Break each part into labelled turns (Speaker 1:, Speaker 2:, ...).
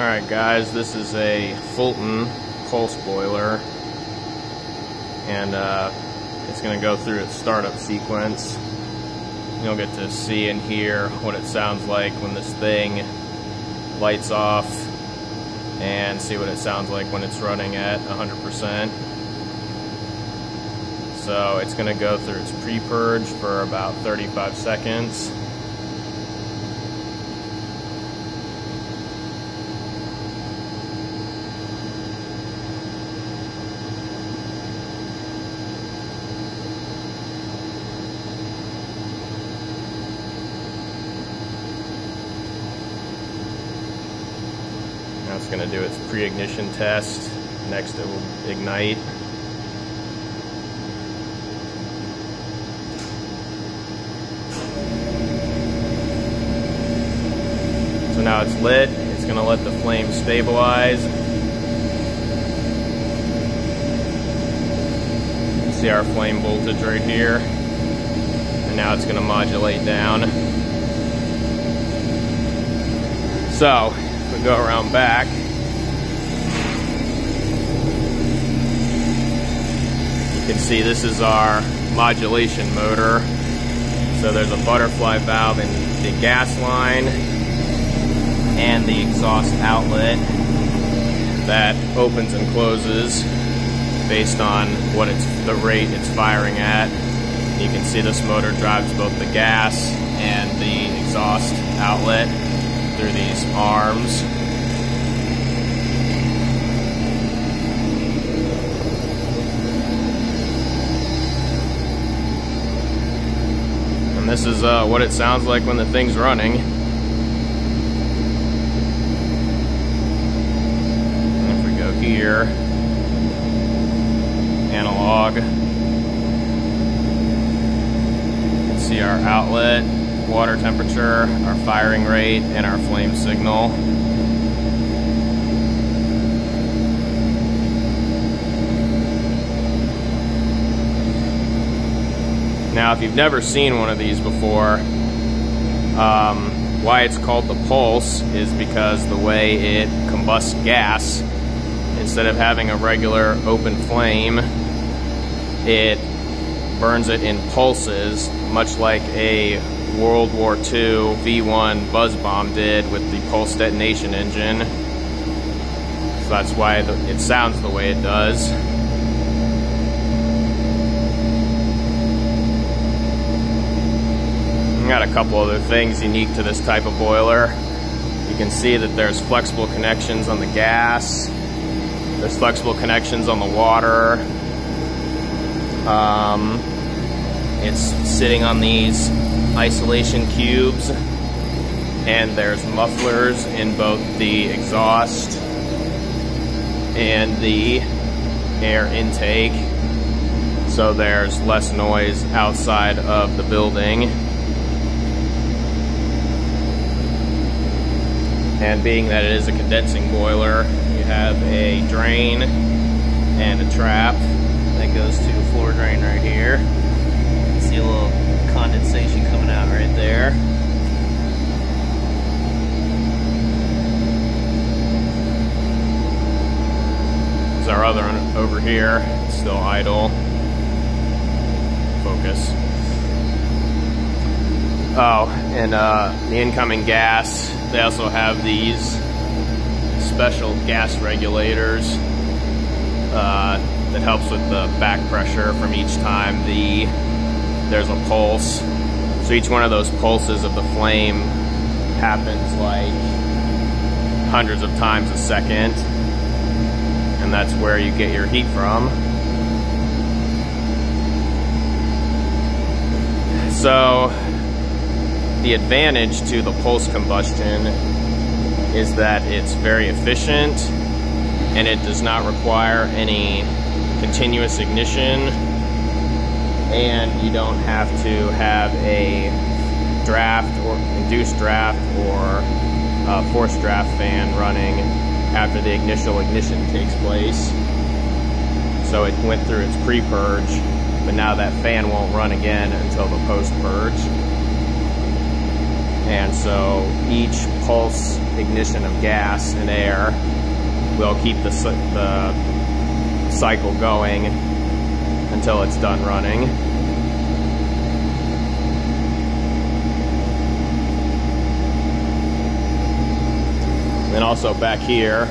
Speaker 1: Alright guys, this is a Fulton pulse boiler and uh, it's going to go through its startup sequence. You'll get to see and hear what it sounds like when this thing lights off and see what it sounds like when it's running at 100%. So it's going to go through its pre-purge for about 35 seconds. It's going to do its pre-ignition test. Next it will ignite. So now it's lit. It's going to let the flame stabilize. See our flame voltage right here. And now it's going to modulate down. So, we go around back, you can see this is our modulation motor. So there's a butterfly valve in the gas line and the exhaust outlet that opens and closes based on what it's the rate it's firing at. You can see this motor drives both the gas and the exhaust outlet through these arms. And this is uh, what it sounds like when the thing's running. And if we go here, analog, see our outlet water temperature, our firing rate, and our flame signal. Now, if you've never seen one of these before, um, why it's called the pulse is because the way it combusts gas, instead of having a regular open flame, it burns it in pulses, much like a World War II V1 buzz bomb did with the pulse detonation engine. So that's why it sounds the way it does. Got a couple other things unique to this type of boiler. You can see that there's flexible connections on the gas. There's flexible connections on the water. Um, it's sitting on these isolation cubes and there's mufflers in both the exhaust and the air intake. So there's less noise outside of the building. And being that it is a condensing boiler you have a drain and a trap that goes to a floor drain right here a little condensation coming out right there. There's our other one over here, it's still idle. Focus. Oh, and uh, the incoming gas, they also have these special gas regulators uh, that helps with the back pressure from each time the there's a pulse. So each one of those pulses of the flame happens like hundreds of times a second. And that's where you get your heat from. So the advantage to the pulse combustion is that it's very efficient and it does not require any continuous ignition and you don't have to have a draft or induced draft or forced draft fan running after the initial ignition takes place. So it went through its pre-purge, but now that fan won't run again until the post-purge. And so each pulse ignition of gas and air will keep the, the cycle going until it's done running. And also back here,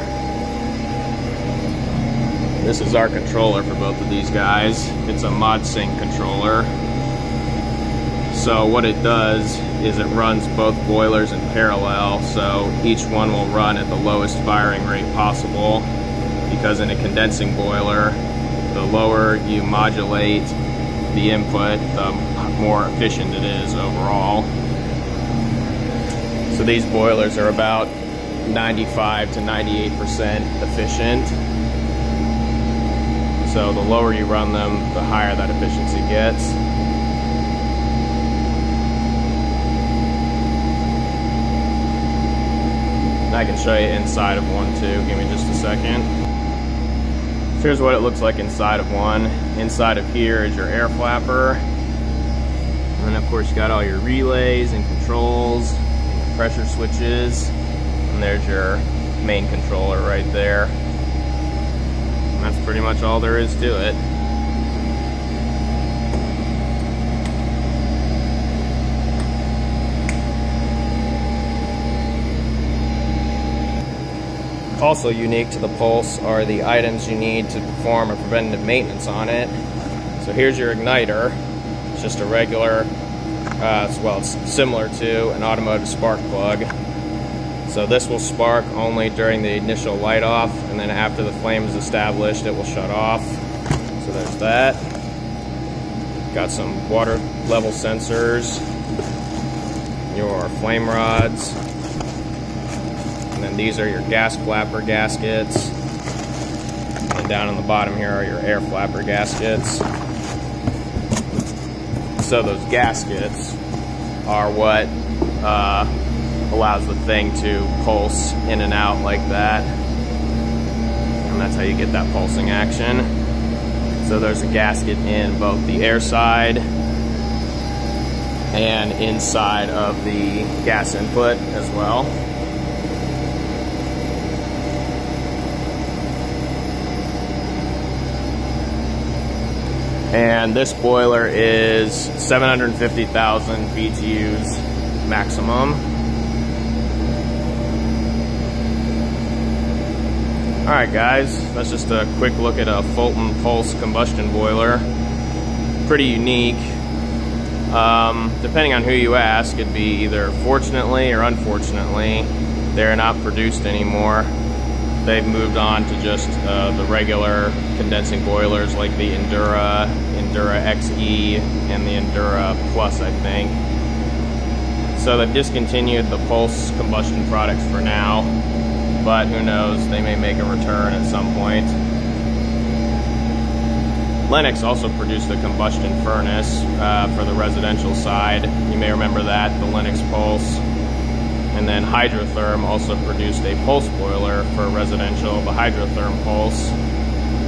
Speaker 1: this is our controller for both of these guys. It's a ModSync controller. So what it does is it runs both boilers in parallel, so each one will run at the lowest firing rate possible because in a condensing boiler, the lower you modulate the input, the more efficient it is overall. So these boilers are about 95 to 98% efficient. So the lower you run them, the higher that efficiency gets. And I can show you inside of one too. Give me just a second. So here's what it looks like inside of one. Inside of here is your air flapper. And then of course you got all your relays and controls, and your pressure switches. And there's your main controller right there. And that's pretty much all there is to it. Also unique to the Pulse are the items you need to perform a preventative maintenance on it. So here's your igniter. It's just a regular, uh, well, it's similar to an automotive spark plug. So this will spark only during the initial light off, and then after the flame is established, it will shut off. So there's that. Got some water level sensors, your flame rods, and these are your gas flapper gaskets. And down on the bottom here are your air flapper gaskets. So those gaskets are what uh, allows the thing to pulse in and out like that. And that's how you get that pulsing action. So there's a gasket in both the air side and inside of the gas input as well. And this boiler is 750,000 BTUs maximum. Alright guys, that's just a quick look at a Fulton Pulse combustion boiler. Pretty unique. Um, depending on who you ask, it'd be either fortunately or unfortunately, they're not produced anymore they've moved on to just uh, the regular condensing boilers like the Endura, Endura XE, and the Endura Plus, I think. So they've discontinued the Pulse combustion products for now, but who knows, they may make a return at some point. Lennox also produced a combustion furnace uh, for the residential side. You may remember that, the Lennox Pulse. And then Hydrotherm also produced a pulse boiler for residential, the Hydrotherm Pulse,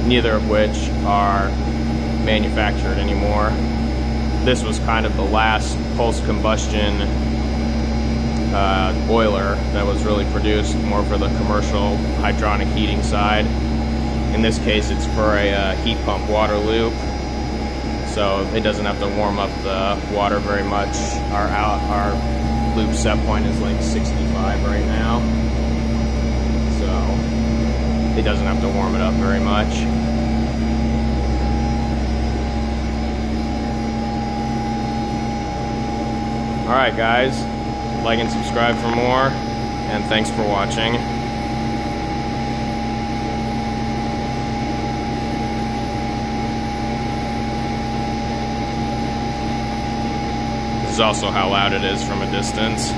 Speaker 1: neither of which are manufactured anymore. This was kind of the last pulse combustion uh, boiler that was really produced more for the commercial hydronic heating side. In this case, it's for a uh, heat pump water loop, so it doesn't have to warm up the water very much. Our, our loop set point is like 65 right now. So it doesn't have to warm it up very much. Alright guys, like and subscribe for more, and thanks for watching. Is also how loud it is from a distance.